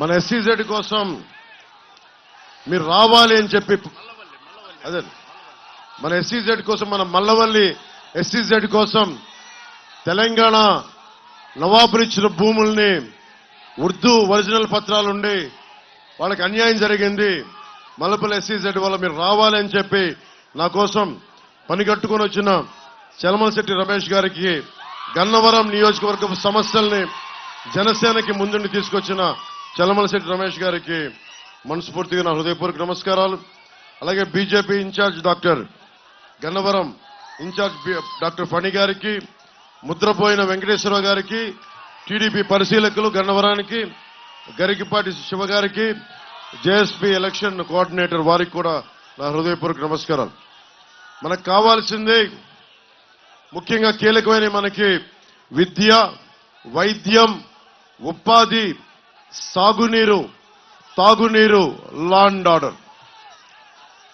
మన ఎస్సీజెడ్ కోసం మీరు రావాలి అని చెప్పి అదే మన ఎస్సీజెడ్ కోసం మన మల్లవల్లి ఎస్సీజెడ్ కోసం తెలంగాణ నవాబులు ఇచ్చిన భూముల్ని ఉర్దూ ఒరిజినల్ పత్రాలుండి వాళ్ళకి అన్యాయం జరిగింది. మల్లపల్లి ఎస్సీజెడ్ వల్ల మీరు రావాలి అని చెప్పి నా కోసం పని కట్టుకొని వచ్చిన చలమలశెట్టి రమేష్ గారికి గన్నవరం నియోజకవర్గ సమస్యల్ని జనసేనకి ముందుండి తీసుకొచ్చిన చలమలశెట్టి రమేష్ గారికి మనస్ఫూర్తిగా నా హృదయపూర్వక నమస్కారాలు. అలాగే BJP incharge doctor Gannavaram incharge B- doctor Phani గారికి ముద్రపోయిన వెంకటేశ్వరరావు గారికి టీడీపీ పరిశీలకులు గన్నవరానికి గరికిపాటి శివ గారికి జేఎస్పీ ఎలక్షన్ కోఆర్డినేటర్ వారికి కూడా నా హృదయపూర్వక నమస్కారాలు. మనకు కావాల్సింది ముఖ్యంగా కీలకమైన మనకి విద్య వైద్యం ఉపాధి సాగునీరు తాగునీరు లా అండ్ ఆర్డర్.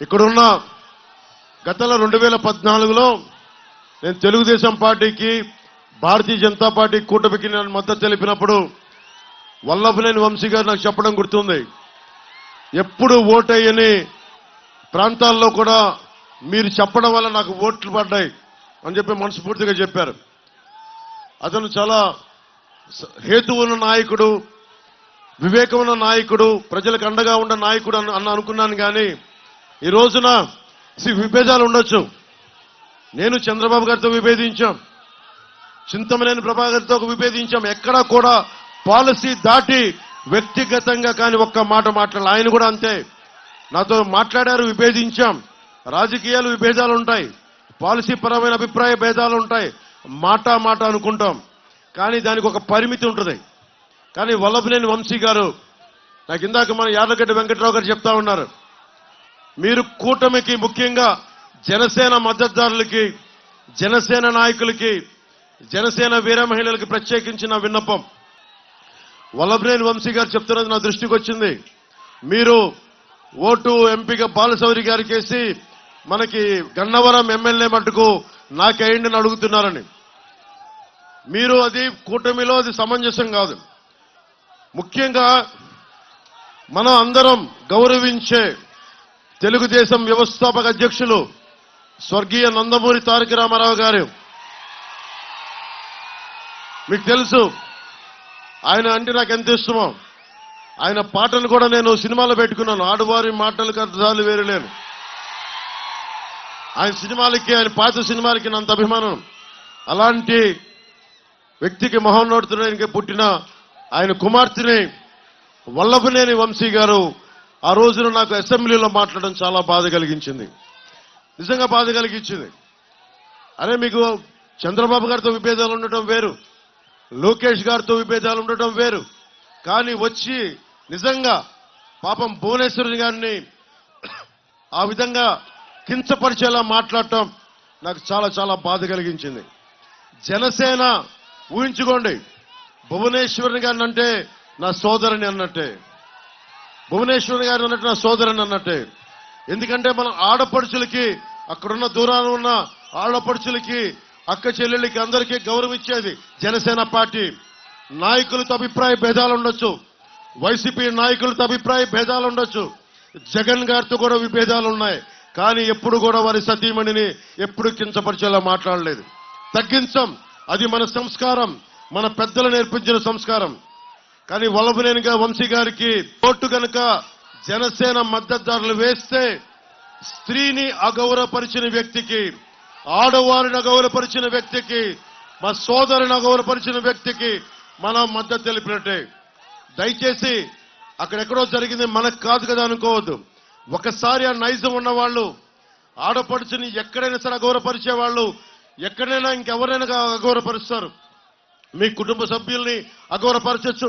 ఇక్కడున్న గతంలో రెండు వేల పద్నాలుగులో నేను తెలుగుదేశం పార్టీకి భారతీయ జనతా పార్టీ కూటమికి నేను మద్దతు తెలిపినప్పుడు వల్లభనేని వంశీ గారు నాకు చెప్పడం గుర్తుంది. ఎప్పుడు ఓటయ్యని ప్రాంతాల్లో కూడా మీరు చెప్పడం వల్ల నాకు ఓట్లు పడ్డాయి అని చెప్పి మనస్ఫూర్తిగా చెప్పారు. అతను చాలా హేతువున్న ఉన్న నాయకుడు వివేకమున్న నాయకుడు ప్రజలకు అండగా ఉన్న నాయకుడు అని అన్న అనుకున్నాను కానీ ఈ రోజున సి- విభేదాలు ఉండొచ్చు. నేను చంద్రబాబు గారితో విభేదించాం. చింతమనేని ప్రభాకర్తో విభేదించాం. ఎక్కడా కూడా పాలసీ దాటి వ్యక్తిగతంగా కానీ ఒక్క మాట మాట్లాడాలి. ఆయన కూడా అంతే. నాతో మాట్లాడారు విభేదించాం. రాజకీయాలు విభేదాలు ఉంటాయి. పాలసీ పరమైన అభిప్రాయ భేదాలు ఉంటాయి. మాట మాట అనుకుంటాం. కానీ దానికి ఒక పరిమితి ఉంటుంది. కానీ వల్లభనేని వంశీ గారు నాకు ఇందాక మన యాదగడ్డ వెంకట్రావు గారు చెప్తా ఉన్నారు. మీరు కూటమికి ముఖ్యంగా జనసేన మద్దతుదారులకి జనసేన నాయకులకి జనసేన వీర మహిళలకి ప్రత్యేకించిన విన్నపం. వల్లభనేని వంశీ గారు చెప్తున్నది నా దృష్టికి వచ్చింది. మీరు ఓటు ఎంపీగా బాలశౌరి గారికి వేసి మనకి గన్నవరం ఎమ్మెల్యే మటుకు నాకేయండి అని అడుగుతున్నారని. మీరు అది కూటమిలో అది సమంజసం కాదు. ముఖ్యంగా మనం అందరం గౌరవించే తెలుగుదేశం వ్యవస్థాపక అధ్యక్షులు స్వర్గీయ నందమూరి తారక రామారావు గారు. మీకు తెలుసు ఆయన అంటే నాకు ఎంత ఇష్టమో ఆయన పాటలు కూడా నేను సినిమాలో పెట్టుకున్నాను. ఆడవారి మాటలు కథాలు వేరు లేను ఆయన సినిమాలకి ఆయన పాత సినిమాలకి నంత అభిమానం. అలాంటి వ్యక్తికి మహోన్నతుడానికి పుట్టిన ఆయన కుమార్తెని వల్లభనేని వంశీ గారు ఆ రోజున నాకు అసెంబ్లీలో మాట్లాడడం చాలా బాధ కలిగించింది. నిజంగా బాధ కలిగించింది. అరే మీకు చంద్రబాబు గారితో విభేదాలు ఉండటం వేరు లోకేష్ గారితో విభేదాలు ఉండటం వేరు కానీ వచ్చి నిజంగా పాపం భువనేశ్వరి గారిని ఆ విధంగా కించపరిచేలా మాట్లాడటం నాకు చాలా చాలా బాధ కలిగించింది. జనసేన ఊహించుకోండి. భువనేశ్వరుని గారిని అంటే నా సోదరుని అన్నట్టే. భువనేశ్వరుని గారిని అన్నట్టు నా సోదరుని అన్నట్టే. ఎందుకంటే మనం ఆడపడుచులకి అక్కడున్న దూరాన ఉన్న ఆడపడుచులకి అక్క చెల్లెళ్ళకి అందరికీ గౌరవం ఇచ్చేది జనసేన పార్టీ. నాయకులతో అభిప్రాయ భేదాలు ఉండొచ్చు. వైసీపీ నాయకులతో అభిప్రాయ భేదాలు ఉండొచ్చు. జగన్ గారితో కూడా విభేదాలు ఉన్నాయి. కానీ ఎప్పుడు కూడా వారి సతీమణిని ఎప్పుడు కించపరిచేలా మాట్లాడలేదు. తగ్గించం. అది మన సంస్కారం. మన పెద్దలు నేర్పించిన సంస్కారం. కానీ వల్లభనేనిగా వంశీ గారికి ఓటు కనుక జనసేన మద్దతుదారులు వేస్తే స్త్రీని అగౌరవపరిచిన వ్యక్తికి ఆడవారిని అగౌరవపరిచిన వ్యక్తికి మా సోదరుని అగౌరవపరిచిన వ్యక్తికి మనం మద్దతు తెలిపినట్టే. దయచేసి అక్కడెక్కడో జరిగింది మనకు కాదు కదా అనుకోవద్దు. ఒకసారి ఆ నైజం ఉన్నవాళ్ళు ఆడపడుచుని ఎక్కడైనా సరే అగౌరవపరిచే వాళ్ళు ఎక్కడైనా ఇంకెవరైనా అగౌరవపరుస్తారు మీ కుటుంబ సభ్యుల్ని అగౌరవపరచచ్చు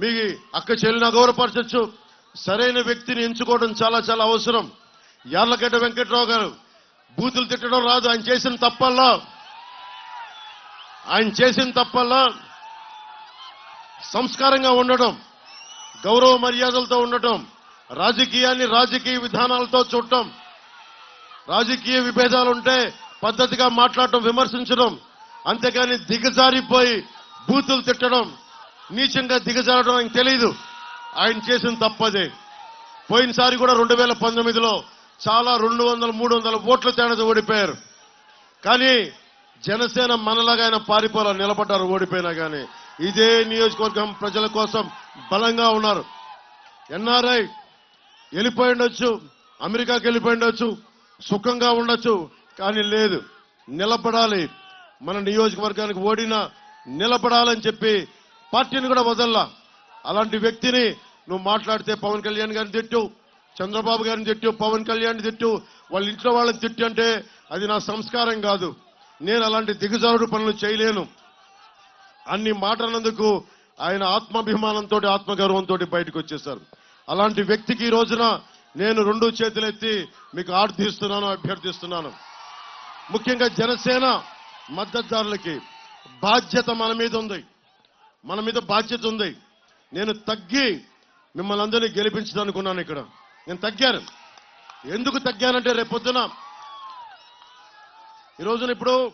మీ అక్క చెల్లిని అగౌరవపరచచ్చు సరైన వ్యక్తిని ఎంచుకోవడం చాలా చాలా అవసరం. యార్లగడ్డ వెంకట్రావు గారు బూతులు తిట్టడం రాదు ఆయన చేసిన తప్పల్లా. ఆయన చేసిన తప్పల్లా సంస్కారంగా ఉండటం గౌరవ మర్యాదలతో ఉండటం రాజకీయాన్ని రాజకీయ విధానాలతో చూడటం రాజకీయ విభేదాలు ఉంటే పద్ధతిగా మాట్లాడటం విమర్శించడం అంతేకాని దిగజారిపోయి బూతులు తిట్టడం నీచంగా దిగజారడం ఆయనకు తెలియదు ఆయన చేసిన తప్పదే. పోయినసారి కూడా రెండు వేల పంతొమ్మిదిలో చాలా రెండు వందల మూడు వందల ఓట్ల తేడాతో ఓడిపోయారు. కానీ జనసేన మనలాగా ఆయన పారిపోలా నిలబడ్డారు ఓడిపోయినా కానీ ఇదే నియోజకవర్గం ప్రజల కోసం బలంగా ఉన్నారు. ఎన్ఆర్ఐ వెళ్ళిపోయి ఉండొచ్చు అమెరికాకి వెళ్ళిపోయి ఉండొచ్చు సుఖంగా ఉండొచ్చు కానీ లేదు. నిలబడాలి. మన నియోజకవర్గానికి ఓడినా నిలబడాలని చెప్పి పార్టీని కూడా వదల్లా. అలాంటి వ్యక్తిని నువ్వు మాట్లాడితే పవన్ కళ్యాణ్ గారిని తిట్టు చంద్రబాబు గారిని తిట్టు పవన్ కళ్యాణ్ తిట్టు వాళ్ళ ఇంట్లో వాళ్ళని తిట్టు అంటే అది నా సంస్కారం కాదు. నేను అలాంటి దిగజారుడు పనులు చేయలేను. అన్ని మాటలందుకు ఆయన ఆత్మాభిమానంతో ఆత్మగౌరవంతో బయటకు వచ్చేశారు. అలాంటి వ్యక్తికి ఈ రోజున నేను రెండు చేతులెత్తి మీకు ఆర్థిస్తున్నాను అభ్యర్థిస్తున్నాను. ముఖ్యంగా జనసేన మద్దతుదారులకి బాధ్యత మన మీద ఉంది. మన మీద బాధ్యత ఉంది. నేను తగ్గి మిమ్మల్ని అందరినీ గెలిపించదనుకున్నాను ఇక్కడ. నేను తగ్గాను. ఎందుకు తగ్గానంటే రేపొద్దున ఈ రోజున ఇప్పుడు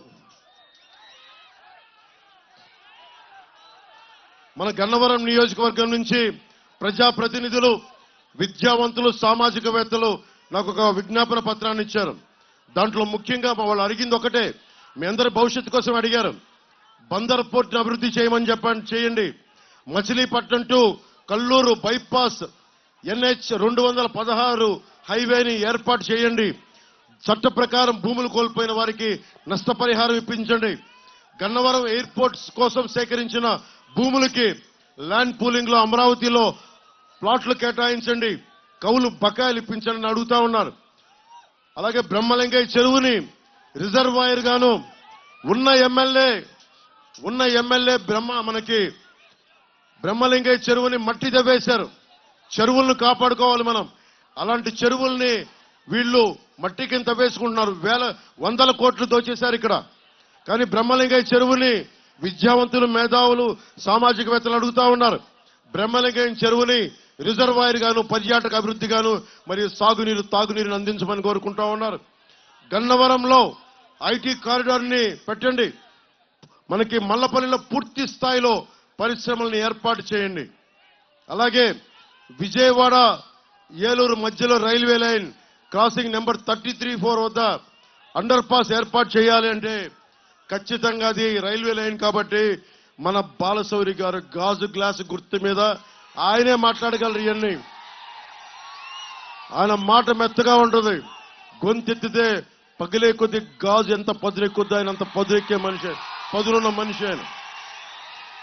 మన గన్నవరం నియోజకవర్గం నుంచి ప్రజాప్రతినిధులు విద్యావంతులు సామాజికవేత్తలు నాకు ఒక విజ్ఞాపన పత్రాన్ని ఇచ్చారు. దాంట్లో ముఖ్యంగా వాళ్ళు అడిగింది ఒకటే. మీ అందరి భవిష్యత్తు కోసం అడిగారు. బందర్ పోర్ట్ని అభివృద్ధి చేయమని చెప్పండి చేయండి. Machilipatnam to Kalluru bypass NH రెండు వందల పదహారు హైవేని ఏర్పాటు చేయండి. చట్ట ప్రకారం భూములు కోల్పోయిన వారికి నష్టపరిహారం ఇప్పించండి. గన్నవరం ఎయిర్పోర్ట్స్ కోసం సేకరించిన భూములకి ల్యాండ్ పూలింగ్లో అమరావతిలో ప్లాట్లు కేటాయించండి. కౌలు బకాయిలు ఇప్పించండి అడుగుతా ఉన్నారు. అలాగే బ్రహ్మలింగయ్య చెరువుని రిజర్వాయర్ గాను ఉన్న ఎమ్మెల్యే ఉన్న ఎమ్మెల్యే బ్రహ్మ మనకి బ్రహ్మలింగయ్య చెరువుని మట్టి తవ్వేశారు చెరువులను కాపాడుకోవాలి మనం. అలాంటి చెరువుల్ని వీళ్ళు మట్టి కింద తవ్వేసుకుంటున్నారు వేల వందల కోట్లు దోచేశారు ఇక్కడ. కానీ బ్రహ్మలింగయ్య చెరువుని విద్యావంతులు మేధావులు సామాజికవేత్తలు అడుగుతా ఉన్నారు. బ్రహ్మలింగయ్య చెరువుని రిజర్వాయర్ గాను పర్యాటక అభివృద్ధి గాను మరియు సాగునీరు తాగునీరుని అందించమని కోరుకుంటా ఉన్నారు. గన్నవరంలో ఐటీ కారిడార్ని పెట్టండి. మనకి మల్లపల్లిలో పూర్తి స్థాయిలో పరిశ్రమలను ఏర్పాటు చేయండి. అలాగే విజయవాడ ఏలూరు మధ్యలో railway line crossing number thirty three four వద్ద అండర్ పాస్ ఏర్పాటు చేయాలి అంటే ఖచ్చితంగా అది రైల్వే లైన్ కాబట్టి మన బాలశౌరి గారు గాజు గ్లాసు గుర్తు మీద ఆయనే మాట్లాడగలరు ఇవన్నీ. ఆయన మాట మెత్తగా ఉంటుంది. గొంతెత్తితే పగిలే కొద్ది గాజు ఎంత పదులెక్కుద్ది ఆయన అంత పదులెక్కే మనిషి పదులున్న మనిషి ఆయన.